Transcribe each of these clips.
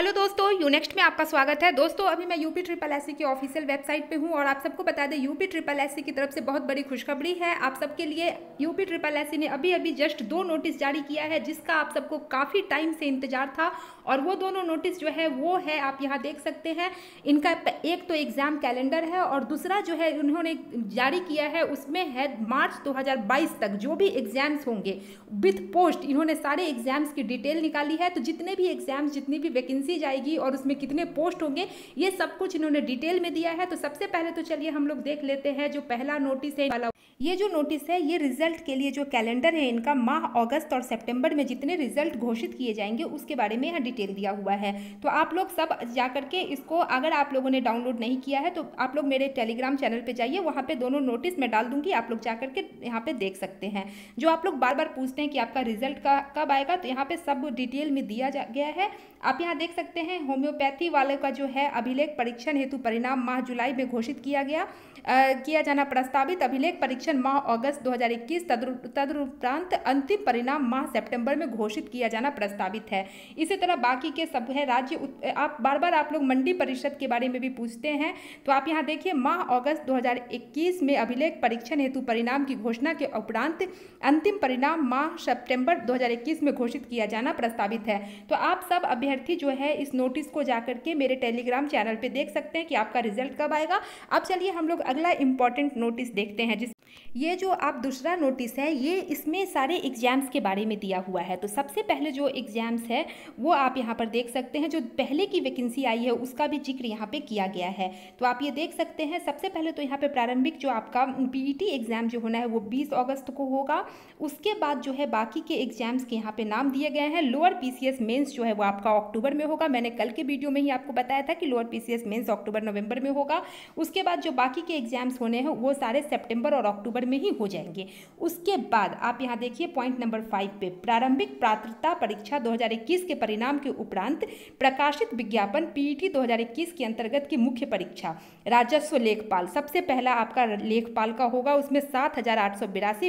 You next में आपका स्वागत है। दोस्तों, अभी मैं यूपी ट्रिपल एस की ऑफिशियल वेबसाइट पे हूँ और आप सबको बता दें यूपी ट्रिपल एस की तरफ़ से बहुत बड़ी खुशखबरी है। आप सबके लिए यूपी ट्रिपल एस ने अभी अभी जस्ट दो नोटिस जारी किया है, जिसका आप सबको काफ़ी टाइम से इंतज़ार था और वो दोनों नोटिस जो है, वो है, आप यहाँ देख सकते हैं। इनका एक तो एग्ज़ाम कैलेंडर है और दूसरा जो है, उन्होंने जारी किया है, उसमें है मार्च दो हज़ार बाईस तक। जो भी एग्ज़ाम्स होंगे विथ पोस्ट इन्होंने सारे एग्ज़ाम्स की डिटेल निकाली है। तो जितने भी एग्ज़ाम्स जितनी भी वैकेंसी जाएगी और उसमें कितने पोस्ट होंगे, ये सब कुछ इन्होंने डिटेल में दिया है। तो सबसे पहले तो चलिए हम लोग देख लेते हैं जो पहला नोटिस है, वाला ये जो नोटिस है ये रिज़ल्ट के लिए जो कैलेंडर है इनका माह अगस्त और सितंबर में जितने रिज़ल्ट घोषित किए जाएँगे उसके बारे में यहाँ डिटेल दिया हुआ है। तो आप लोग सब जा करके इसको अगर आप लोगों ने डाउनलोड नहीं किया है तो आप लोग मेरे टेलीग्राम चैनल पर जाइए वहाँ पर दोनों नोटिस मैं डाल दूँगी आप लोग जा करके यहाँ पर देख सकते हैं। जो आप लोग बार बार पूछते हैं कि आपका रिज़ल्ट कब आएगा तो यहाँ पर सब डिटेल में दिया गया है। आप यहाँ देख सकते हैं होम्योपैथी वाले का जो है अभिलेख परीक्षण हेतु परिणाम माह जुलाई में घोषित किया गया आ, किया जाना प्रस्तावित अभिलेख परीक्षण माह अगस्त 2021 तदुपरांत अंतिम परिणाम माह सितंबर में घोषित किया जाना प्रस्तावित है। इसी तरह बाकी के सब है, राज्य आप बार बार आप लोग मंडी परिषद के बारे में भी पूछते हैं तो आप यहाँ देखिए माह अगस्त 2021 में अभिलेख परीक्षण हेतु परिणाम की घोषणा के उपरांत अंतिम परिणाम माह सितंबर 2021 में घोषित किया जाना प्रस्तावित है। तो आप सब अभ्यर्थी जो है, इस नोटिस को जाकर के मेरे टेलीग्राम चैनल पे देख सकते हैं कि आपका रिज़ल्ट कब आएगा। अब चलिए हम लोग अगला इंपॉर्टेंट नोटिस देखते हैं, जिस ये जो आप दूसरा नोटिस है, ये इसमें सारे एग्ज़ाम्स के बारे में दिया हुआ है। तो सबसे पहले जो एग्ज़ाम्स है, वो आप यहाँ पर देख सकते हैं। जो पहले की वैकेंसी आई है, उसका भी ज़िक्र यहाँ पे किया गया है। तो आप ये देख सकते हैं, सबसे पहले तो यहाँ पे प्रारंभिक जो आपका पीईटी एग्ज़ाम जो होना है, वो 20 अगस्त को होगा। उसके बाद जो है, बाकी के एग्ज़ाम्स के यहाँ पर नाम दिए गए हैं। लोअर पी सी जो है, वो आपका अक्टूबर में होगा। मैंने कल के वीडियो में ही आपको बताया था कि लोअर पी सी अक्टूबर नवंबर में होगा। उसके बाद जो बाकी के एग्ज़ाम्स होने हैं, वो सारे सेप्टेम्बर और अक्टूबर में ही हो जाएँगे। उसके बाद आप यहाँ देखिए पॉइंट नंबर फाइव पे, प्रारंभिक पात्रता परीक्षा 2021 के परिणाम के उपरांत प्रकाशित विज्ञापन पीईटी 2021 के अंतर्गत की मुख्य परीक्षा। राजस्व लेखपाल, सबसे पहला आपका लेखपाल का होगा, उसमें सात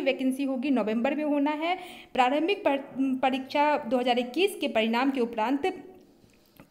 वैकेंसी होगी, नवंबर में होना है। प्रारंभिक परीक्षा 2021 के परिणाम के उपरांत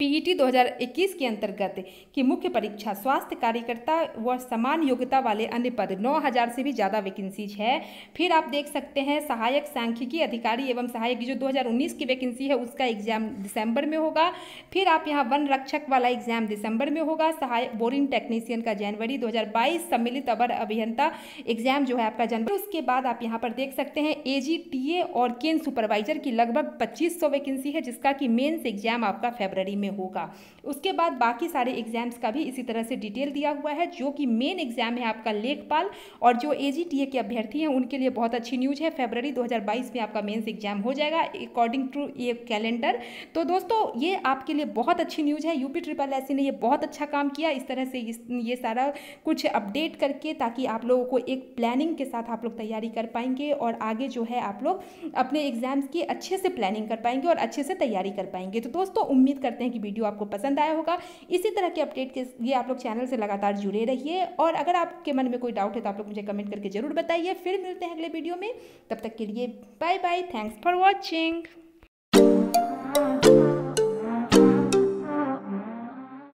पीईटी 2021 के अंतर्गत की मुख्य परीक्षा स्वास्थ्य कार्यकर्ता व समान योग्यता वाले अन्य पद 9000 से भी ज़्यादा वैकेंसीज है। फिर आप देख सकते हैं, सहायक सांख्यिकी अधिकारी एवं सहायक जो 2019 की वैकेंसी है, उसका एग्ज़ाम दिसंबर में होगा। फिर आप यहाँ वन रक्षक वाला एग्ज़ाम दिसंबर में होगा। सहायक बोरिंग टेक्नीशियन का जनवरी दो हज़ार बाईस सम्मिलित अवर अभियंता एग्ज़ाम जो है आपका जनवरी। उसके बाद आप यहाँ पर देख सकते हैं AGTA और केन सुपरवाइजर की लगभग पच्चीस वैकेंसी है, जिसका कि मेन्स एग्ज़ाम आपका फेबररी में होगा। उसके बाद बाकी सारे एग्ज़ाम्स का भी इसी तरह से डिटेल दिया हुआ है जो कि मेन एग्ज़ाम है आपका लेखपाल और जो एजीटीए के अभ्यर्थी हैं उनके लिए बहुत अच्छी न्यूज़ है। फेबररी 2022 में आपका मेंस एग्ज़ाम हो जाएगा अकॉर्डिंग टू ये कैलेंडर तो दोस्तों ये आपके लिए बहुत अच्छी न्यूज़ है। यूपी ट्रिपल एस ने ये बहुत अच्छा काम किया। इस तरह से इस, ये सारा कुछ अपडेट करके ताकि आप लोगों को एक प्लानिंग के साथ आप लोग तैयारी कर पाएँगे और आगे जो है आप लोग अपने एग्ज़ाम्स की अच्छे से प्लानिंग कर पाएँगे और अच्छे से तैयारी कर पाएँगे। तो दोस्तों उम्मीद करते हैं कि वीडियो आपको पसंद आया होगा। इसी तरह के अपडेट के लिए आप लोग चैनल से लगातार जुड़े रहिए और अगर आपके मन में कोई डाउट है तो आप लोग मुझे कमेंट करके ज़रूर बताइए। फिर मिलते हैं अगले वीडियो में। तब तक के लिए bye bye thanks for watching